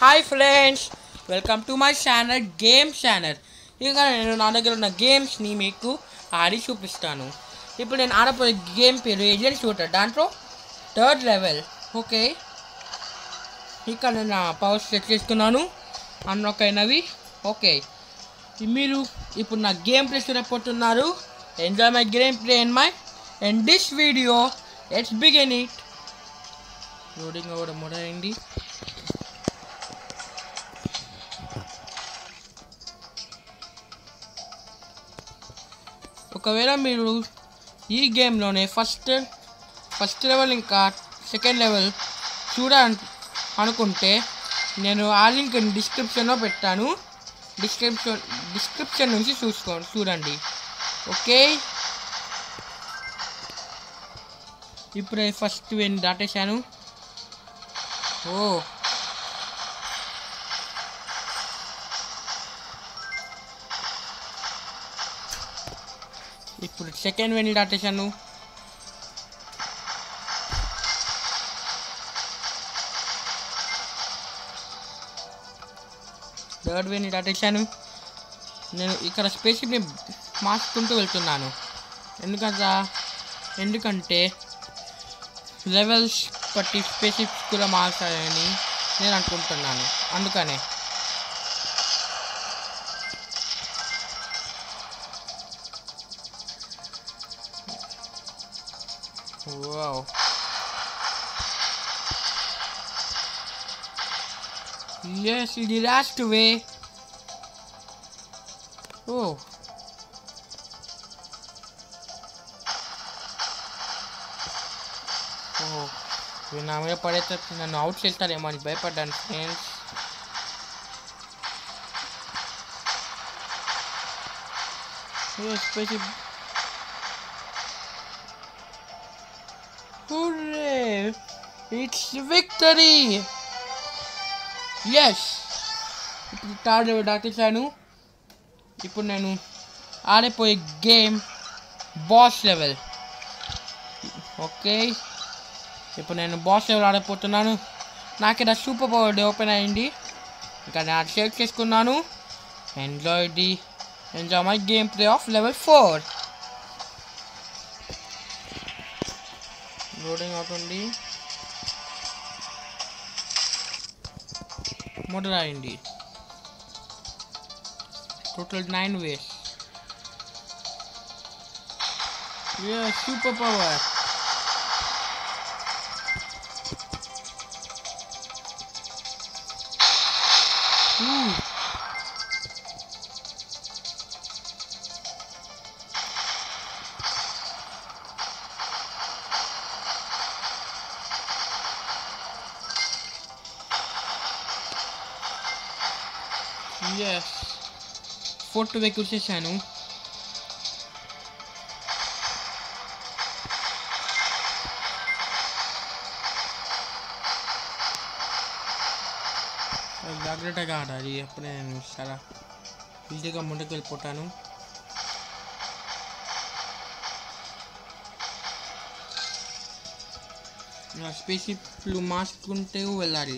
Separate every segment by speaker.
Speaker 1: Hi friends welcome to my channel game channel ఇంకా నేను నా దగ్గర ఉన్న గేమ్స్ని మీకు ఆడి చూపిస్తాను. ఇప్పుడు నేను ఆడపోయే గేమ్ పేరు ఏజెంట్ షూటర్ దాంట్లో థర్డ్ లెవెల్ ఓకే ఇక్కడ నేను పవర్స్ సెట్ చేసుకున్నాను. అన్లాక్ అయినవి ఓకే మీరు ఇప్పుడు నా game play చూడపోతున్నారు enjoy my gameplay and my and this video it's begin it loading అవ్వడం మొదలైంది ఒకవేళ మీరు ఈ గేమ్లోనే ఫస్ట్ ఫస్ట్ లెవెల్ ఇంకా సెకండ్ లెవెల్ చూడ అనుకుంటే నేను ఆ లింక్ డిస్క్రిప్షన్లో పెట్టాను. డిస్క్రిప్షన్ డిస్క్రిప్షన్ నుంచి చూసుకో చూడండి. ఓకే? ఇప్పుడే ఫస్ట్ నేను దాటేశాను. ఓ! ఇప్పుడు సెకండ్ వెని దాటేశాను థర్డ్ వేని దాటేశాను నేను ఇక్కడ స్పేసిఫిక్ని మార్చుకుంటూ వెళ్తున్నాను. ఎందుకంటే ఎందుకంటే లెవెల్స్ బట్టి స్పేసిప్స్ కూడా మార్చాలని నేను అనుకుంటున్నాను. అందుకనే. Wow. Yes, it is last way. Oh. ఓ ఇవి నా మీద పడేస్తే నన్ను అవుట్ చేస్తారేమో అని భయపడ్డాను friends special It's victory! Yes ఇప్పుడు థర్డ్ లెవెల్ దాటేశాను ఇప్పుడు నేను ఆడిపోయే గేమ్ బాస్ లెవెల్ ఓకే ఇప్పుడు నేను బాస్ లెవెల్ ఆడిపోతున్నాను నాకు ఇక్కడ సూపర్ పవర్ డే ఓపెన్ అయింది. ఇంకా నేను సేవ్ షేర్ చేసుకున్నాను. Enjoy the enjoy my gameplay of level four loading అవుతుంది. Model IIndy. Total 9 ways. Yeah, superpower. Ooh. Yes fourth vehicle చేశాను జాగ్రత్తగా ఆడాలి అప్పుడే నేను చాలా ఈజీగా ముందుకు వెళ్ళిపోతాను స్పేసిఫిక్లు మార్చుకుంటూ వెళ్ళాలి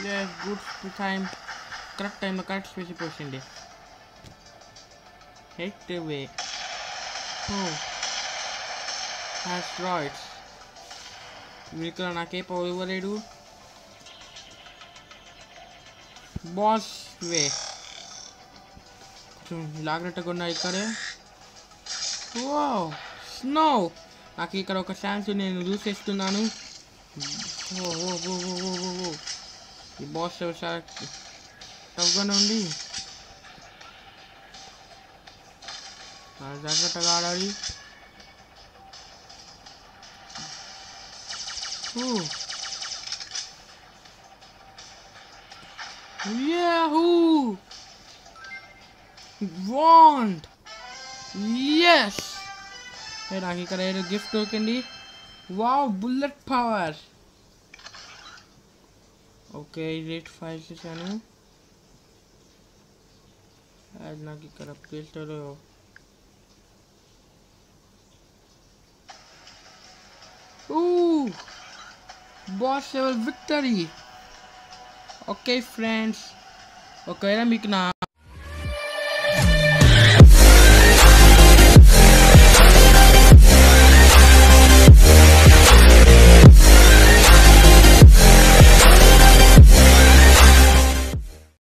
Speaker 1: లేదు good time correct time correct space పోసింది హెట్ వే ఆస్ట్రాయిడ్స్ వీళ్ళ నాకే పవర్ ఇవ్వలేడు బాస్ వే లాగినట్టుగా ఉన్నాయి ఇక్కడే ఓ స్నో నాకు ఇక్కడ ఒక ఛాన్స్ నేను చూసేస్తున్నాను बॉस से टगन उंडी आ जाके टगा डाली हूँ याहू वांट यस ये राखी करे गिफ्ट टोकन दी wow bullet power Okay, rate file channel. Add na ki karap filter ho. Ooh, boss level victory. Okay, friends. Okay, let me know.